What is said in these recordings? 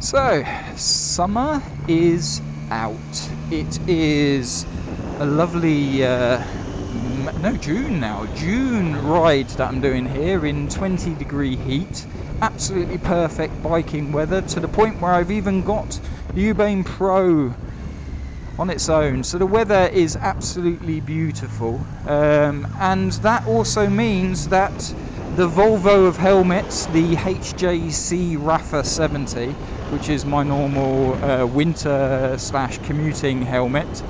So, summer is out. It is a lovely, uh, no, June now, June ride that I'm doing here in 20 degree heat. Absolutely perfect biking weather to the point where I've even got the Urbane Pro on its own. So the weather is absolutely beautiful, um, and that also means that the Volvo of helmets, the HJC RPHA 70, which is my normal uh, winter slash commuting helmet.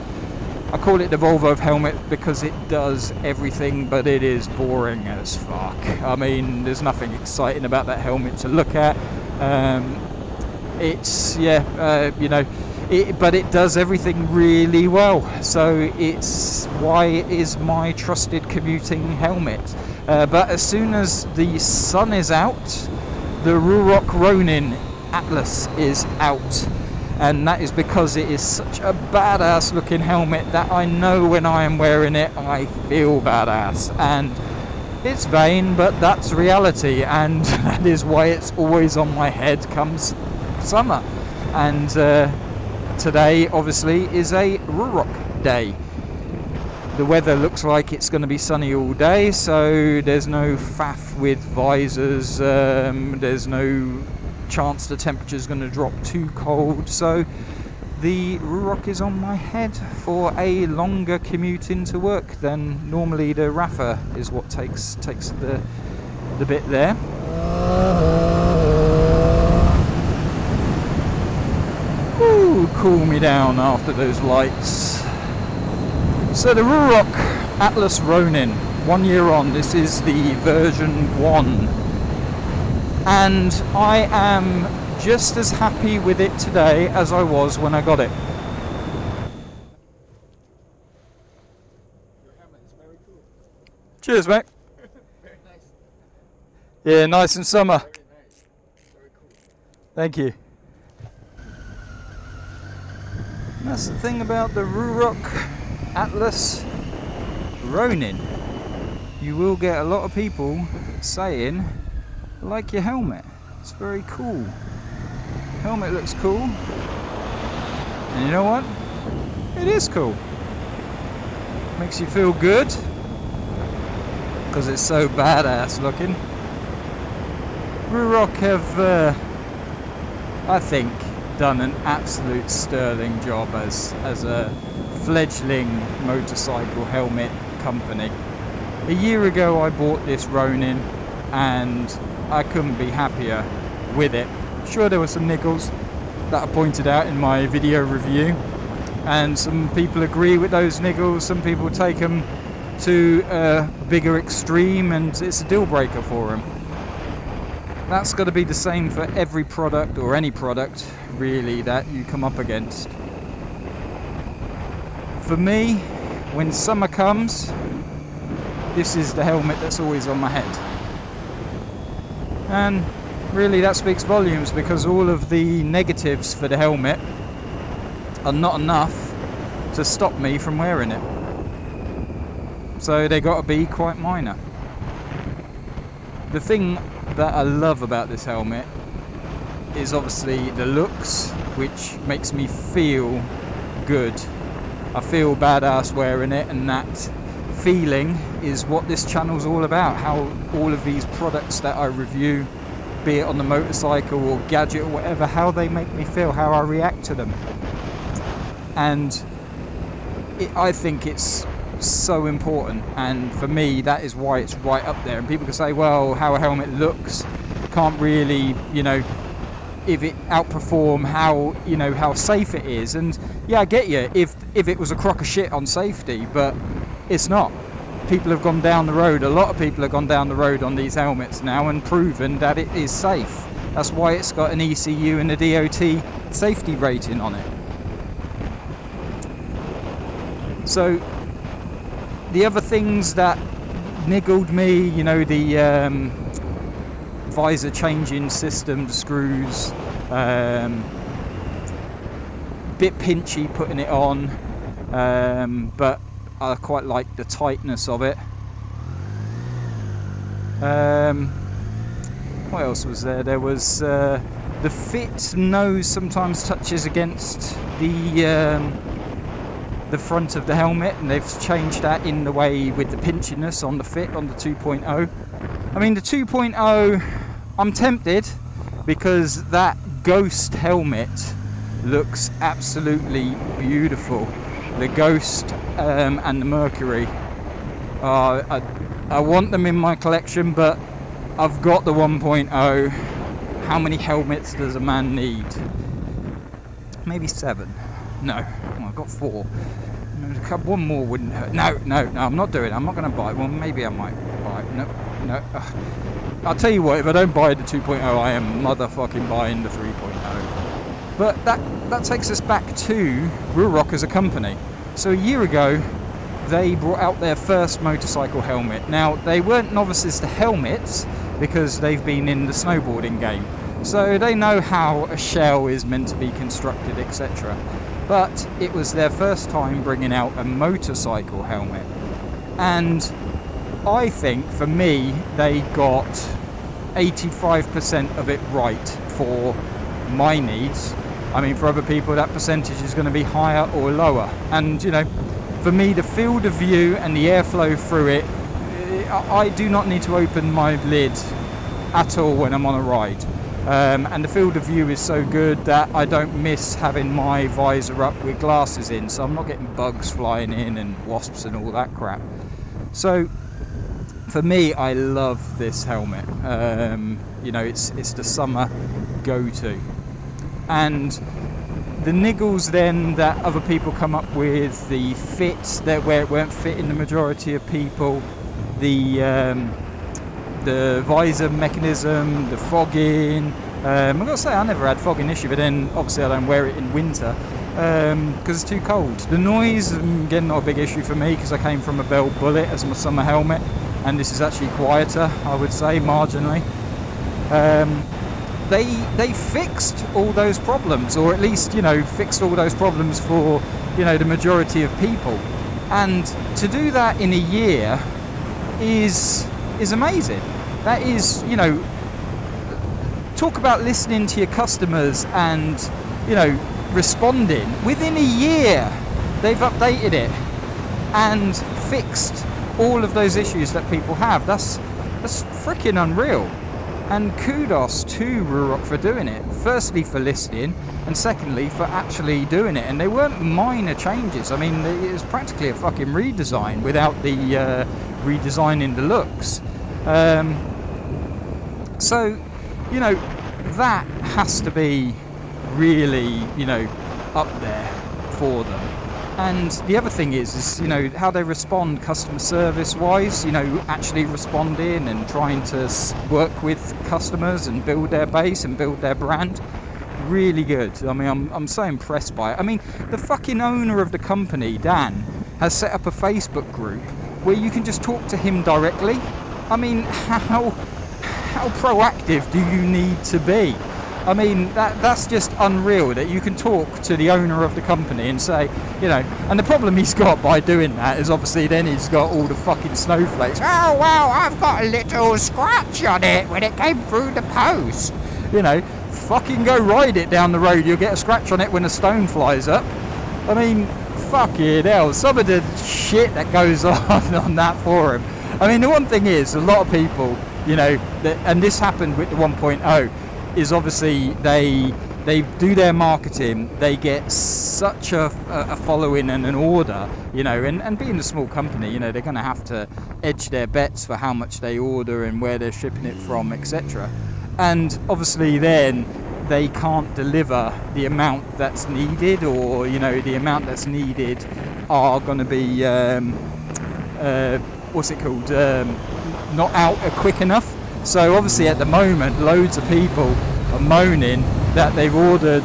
I call it the Volvo helmet because it does everything, but it is boring as fuck. I mean, there's nothing exciting about that helmet to look at. Um, it's yeah, uh, you know, it, but it does everything really well. So it's why it is my trusted commuting helmet. Uh, but as soon as the sun is out, the Ruroc Ronin Atlas is out. And that is because it is such a badass looking helmet that I know when I am wearing it, I feel badass. And it's vain, but that's reality, and that is why it's always on my head comes summer. And uh, today, obviously, is a Ruroc day. The weather looks like it's going to be sunny all day, so there's no faff with visors, um, there's no chance the temperature is going to drop too cold. So the Ruroc is on my head for a longer commute into work than normally the RPHA is what takes takes the the bit there. Ooh, cool me down after those lights. So the Ruroc Atlas Ronin, one year on, this is the version one and I am just as happy with it today as I was when I got it. Cheers, mate. Yeah, nice and summer. Thank you. And that's the thing about the Ruroc Atlas Ronin. You will get a lot of people saying I like your helmet. It's very cool. Helmet looks cool. And you know what? It is cool. Makes you feel good. Because it's so badass looking. Ruroc have, uh, I think, done an absolute sterling job as, as a fledgling motorcycle helmet company. A year ago I bought this Ronin and I couldn't be happier with it. Sure, there were some niggles that I pointed out in my video review, and some people agree with those niggles, some people take them to a bigger extreme, and it's a deal breaker for them. That's got to be the same for every product or any product, really, that you come up against. For me, when summer comes, this is the helmet that's always on my head. And really that speaks volumes because all of the negatives for the helmet are not enough to stop me from wearing it. So they got to be quite minor. The thing that I love about this helmet is obviously the looks, which makes me feel good. I feel badass wearing it, and that feeling is what this channel's all about. How all of these products that I review, be it on the motorcycle or gadget or whatever, how they make me feel, how I react to them. And it, I think it's so important, and for me, that is why it's right up there. And people can say, well, how a helmet looks can't really, you know, if it outperform how you know how safe it is. And yeah, I get you. If if it was a crock of shit on safety, but it's not. People have gone down the road, a lot of people have gone down the road on these helmets now and proven that it is safe. That's why it's got an ECE and a DOT safety rating on it. So, the other things that niggled me, you know, the um, visor changing system, screws, um, bit pinchy putting it on, um, but I quite like the tightness of it. Um, what else was there? There was uh, The fit nose sometimes touches against the um, the front of the helmet, and they've changed that in the way with the pinchiness on the fit on the 2.0. I mean, the 2.0, I'm tempted because that ghost helmet looks absolutely beautiful. The ghost um, and the Mercury. Uh, I, I want them in my collection, but I've got the 1.0. How many helmets does a man need? Maybe seven. No, well, I've got four. One more wouldn't hurt. No, no, no, I'm not doing it. I'm not going to buy it. Well, maybe I might buy it. No, no. I'll tell you what, if I don't buy the 2.0, I am motherfucking buying the 3.0. But that, that takes us back to Ruroc as a company. So a year ago, they brought out their first motorcycle helmet. Now, they weren't novices to helmets because they've been in the snowboarding game. So they know how a shell is meant to be constructed, etc. But it was their first time bringing out a motorcycle helmet. And I think for me, they got 85% of it right for my needs. I mean, for other people, that percentage is going to be higher or lower. And, you know, for me, the field of view and the airflow through it, I do not need to open my lid at all when I'm on a ride. Um, and the field of view is so good that I don't miss having my visor up with glasses in, so I'm not getting bugs flying in and wasps and all that crap. So for me, I love this helmet. Um, you know, it's it's the summer go-to, and the niggles then that other people come up with, the fits that where it won't fit in the majority of people, the um, the visor mechanism, the fogging. Um, I've got to say, I never had fogging issue, but then obviously I don't wear it in winter because um, it's too cold. The noise, again, not a big issue for me because I came from a Bell Bullet as my summer helmet, and this is actually quieter, I would say, marginally. Um, they they fixed all those problems, or at least you know fixed all those problems for you know the majority of people, and to do that in a year is is amazing. That is, you know, talk about listening to your customers and, you know, responding. Within a year, they've updated it and fixed all of those issues that people have. That's that's freaking unreal. And kudos to Ruroc for doing it. Firstly, for listening, and secondly, for actually doing it. And they weren't minor changes. I mean, it was practically a fucking redesign without the uh, redesigning the looks. Um, so, you know, that has to be really, you know, up there for them. And the other thing is, is you know, how they respond customer service wise, you know, actually responding and trying to work with customers and build their base and build their brand. Really good. I mean, I'm, I'm so impressed by it. I mean, the fucking owner of the company, Dan, has set up a Facebook group where you can just talk to him directly. I mean, how how proactive do you need to be? I mean, that that's just unreal that you can talk to the owner of the company and say, you know, and the problem he's got by doing that is obviously then he's got all the fucking snowflakes. Oh, well, I've got a little scratch on it when it came through the post. You know, fucking go ride it down the road, you'll get a scratch on it when a stone flies up. I mean, fucking hell, some of the shit that goes on on that forum. I mean, the one thing is, a lot of people, you know, and this happened with the 1.0 is obviously they they do their marketing, they get such a, a following and an order, you know, and, and being a small company, you know, they're going to have to edge their bets for how much they order and where they're shipping it from, etc. And obviously, then they can't deliver the amount that's needed, or you know, the amount that's needed are going to be um, uh, what's it called, um, not out quick enough. So obviously, at the moment, loads of people are moaning that they've ordered,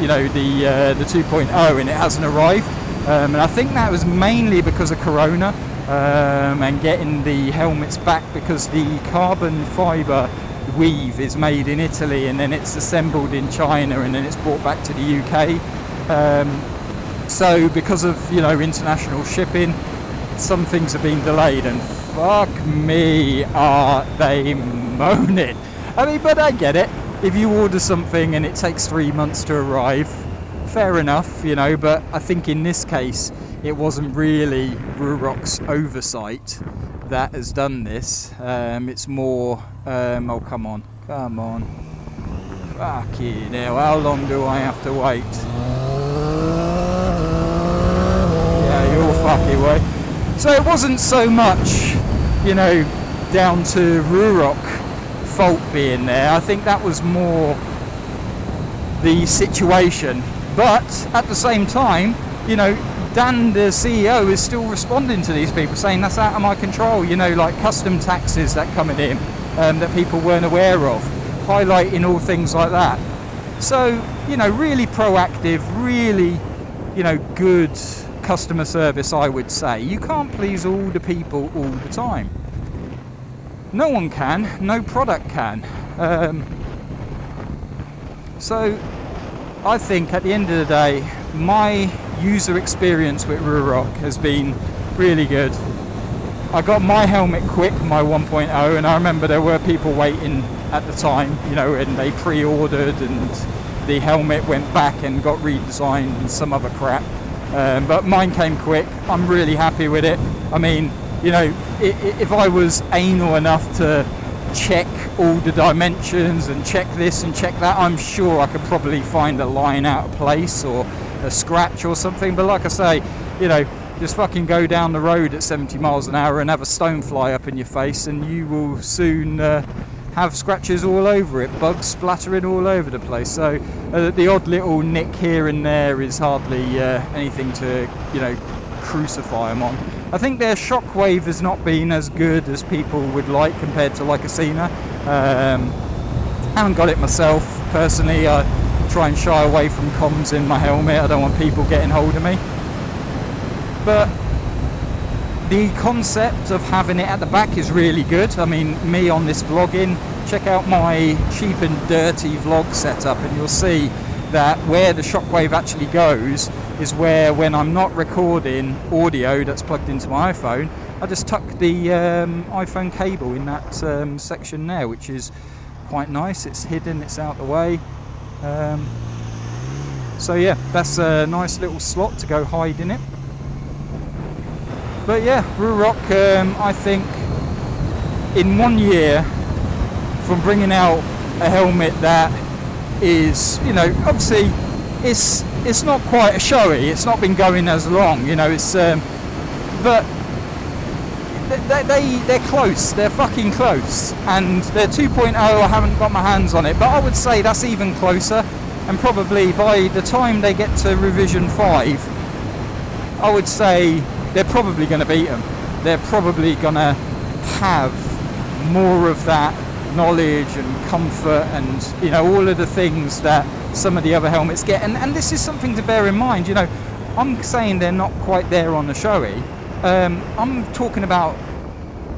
you know, the uh, the 2.0 and it hasn't arrived. Um, and I think that was mainly because of Corona um, and getting the helmets back because the carbon fibre weave is made in Italy and then it's assembled in China and then it's brought back to the UK. Um, so because of you know international shipping, some things have been delayed and fuck me are they moaning. I mean, but I get it. if you order something and it takes three months to arrive, fair enough, you know. But I think in this case, it wasn't really Ruroc's oversight that has done this. Um, it's more, um, oh come on, come on. Fucking hell, how long do I have to wait? Yeah, you're fucking way. So it wasn't so much, you know, down to Ruroc fault being there. I think that was more the situation. But at the same time, you know, Dan, the CEO, is still responding to these people, saying that's out of my control. You know, like custom taxes that coming in um, that people weren't aware of, highlighting all things like that. So, you know, really proactive, really, you know, good customer service, I would say. You can't please all the people all the time. No one can, no product can. Um, so I think at the end of the day, my user experience with Ruroc has been really good. I got my helmet quick, my 1.0, and I remember there were people waiting at the time, you know, and they pre-ordered and the helmet went back and got redesigned and some other crap. Um, but mine came quick. I'm really happy with it. I mean, you know, if I was anal enough to check all the dimensions and check this and check that, I'm sure I could probably find a line out of place or a scratch or something. But like I say, you know, just fucking go down the road at 70 miles an hour and have a stone fly up in your face, and you will soon uh, have scratches all over it, bugs splattering all over the place. So uh, the odd little nick here and there is hardly uh, anything to, you know, crucify them on. I think their shockwave has not been as good as people would like compared to like a Sena. Um, haven't got it myself personally. I try and shy away from comms in my helmet. I don't want people getting hold of me. But the concept of having it at the back is really good. I mean, me on this vlogging, check out my cheap and dirty vlog setup, and you'll see that where the shockwave actually goes is where when I'm not recording audio that's plugged into my iPhone, I just tuck the um, iPhone cable in that um, section there, which is quite nice. It's hidden, it's out of the way. Um, so yeah, that's a nice little slot to go hide in it. But yeah, Ruroc, um, I think in one year from bringing out a helmet that is, you know, obviously it's it's not quite a Shoei. It's not been going as long, you know. It's um, but they, they they're close. They're fucking close, and they're 2.0. I haven't got my hands on it, but I would say that's even closer. And probably by the time they get to revision five, I would say they're probably going to beat them. They're probably going to have more of that knowledge and comfort and you know all of the things that some of the other helmets get. And, and this is something to bear in mind you know I'm saying they're not quite there on the Shoei. Um, I'm talking about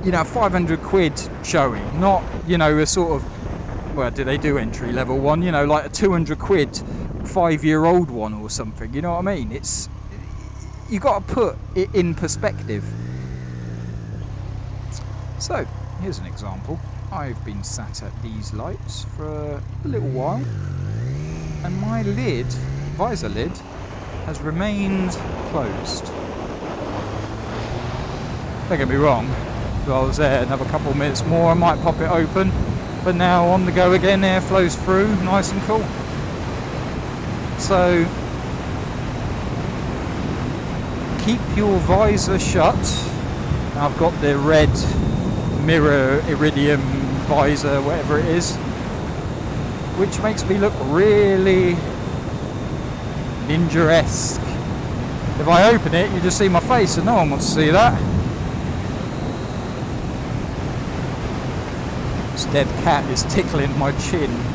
you know 500 quid Shoei not you know a sort of well do they do entry level one? You know like a 200 quid five year old one or something you know what I mean? It's you got to put it in perspective so here's an example I've been sat at these lights for a little while and my lid, visor lid, has remained closed. Don't get me wrong, if I was there another couple of minutes more I might pop it open but now on the go again air flows through nice and cool. So keep your visor shut. I've got the red mirror iridium visor, whatever it is, which makes me look really ninja-esque. If I open it, you just see my face and no one wants to see that. This dead cat is tickling my chin.